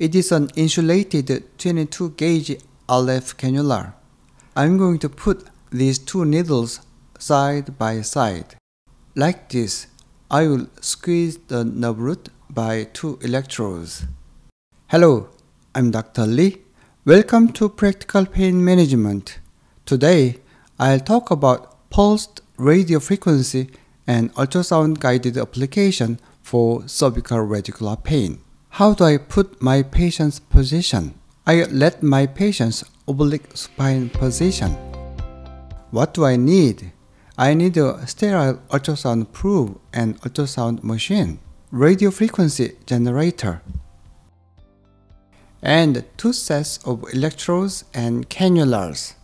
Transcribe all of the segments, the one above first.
It is an insulated 22 gauge RF cannula. I'm going to put these two needles side by side. Like this, I will squeeze the nerve root by two electrodes. Hello, I'm Dr. Lee. Welcome to Practical Pain Management. Today, I'll talk about pulsed radio frequency and ultrasound guided application for cervical radicular pain. How do I put my patient's position? I let my patient's oblique supine position. What do I need? I need a sterile ultrasound probe and ultrasound machine, radio frequency generator, and two sets of electrodes and cannulas.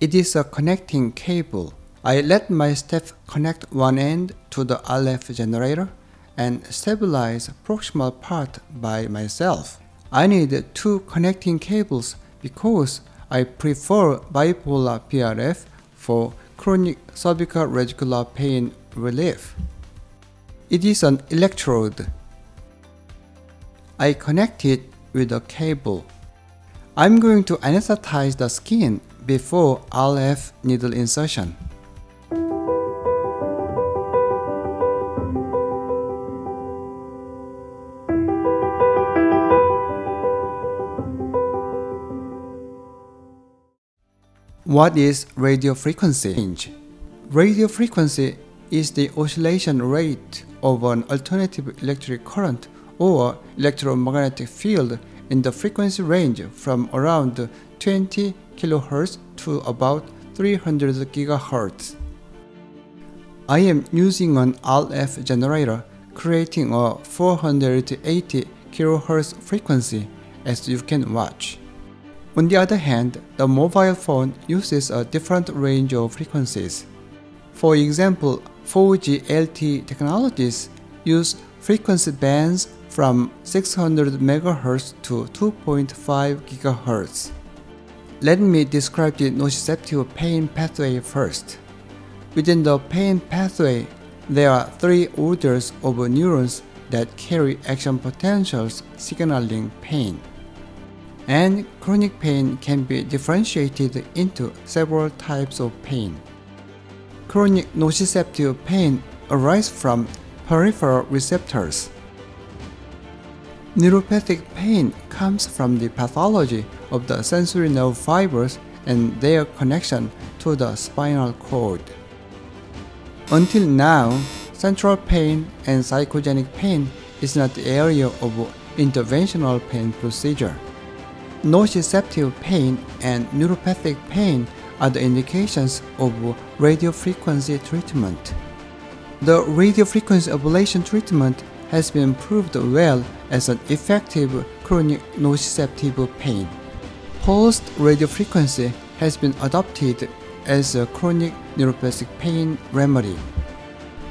It is a connecting cable. I let my staff connect one end to the RF generator and stabilize proximal part by myself. I need two connecting cables because I prefer bipolar PRF for chronic cervical radicular pain relief. It is an electrode. I connect it with a cable. I'm going to anesthetize the skin before RF needle insertion. What is radio frequency range? Radio frequency is the oscillation rate of an alternating electric current or electromagnetic field in the frequency range from around 20 kHz to about 300 GHz. I am using an RF generator creating a 480 kHz frequency as you can watch. On the other hand, the mobile phone uses a different range of frequencies. For example, 4G LTE technologies use frequency bands from 600 MHz to 2.5 GHz. Let me describe the nociceptive pain pathway first. Within the pain pathway, there are three orders of neurons that carry action potentials signaling pain. And chronic pain can be differentiated into several types of pain. Chronic nociceptive pain arises from peripheral receptors. Neuropathic pain comes from the pathology of the sensory nerve fibers and their connection to the spinal cord. Until now, central pain and psychogenic pain is not the area of interventional pain procedure. Nociceptive pain and neuropathic pain are the indications of radiofrequency treatment. The radiofrequency ablation treatment has been proved well as an effective chronic nociceptive pain. Pulsed radiofrequency has been adopted as a chronic neuropathic pain remedy.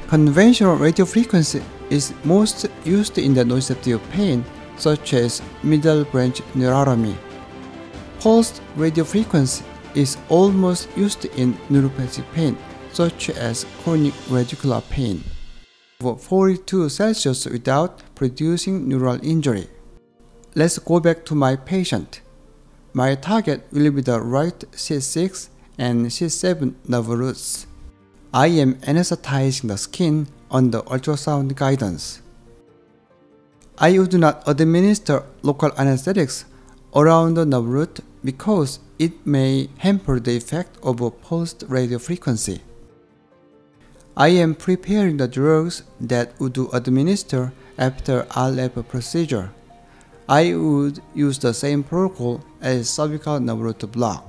Conventional radiofrequency is most used in the nociceptive pain, such as medial branch neurotomy. Pulsed radiofrequency is almost used in neuropathic pain, such as chronic radicular pain. for 42 Celsius without producing neural injury. Let's go back to my patient. My target will be the right C6 and C7 nerve roots. I am anesthetizing the skin under ultrasound guidance. I would not administer local anesthetics around the nerve root because it may hamper the effect of a pulsed radio frequency. I am preparing the drugs that would do administer after RF procedure. I would use the same protocol as cervical nerve root block.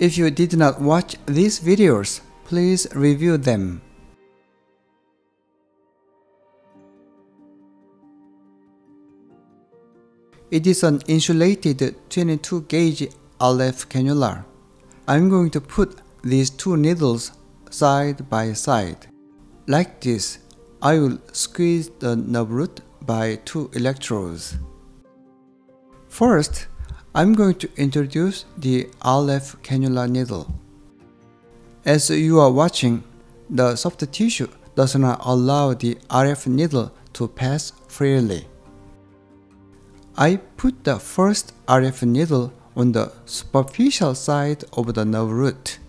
If you did not watch these videos, please review them. It is an insulated 22 gauge RF cannula. I'm going to put these two needles side by side. Like this, I will squeeze the nerve root by two electrodes. First, I'm going to introduce the RF cannula needle. As you are watching, the soft tissue does not allow the RF needle to pass freely. I put the first RF needle on the superficial side of the nerve root.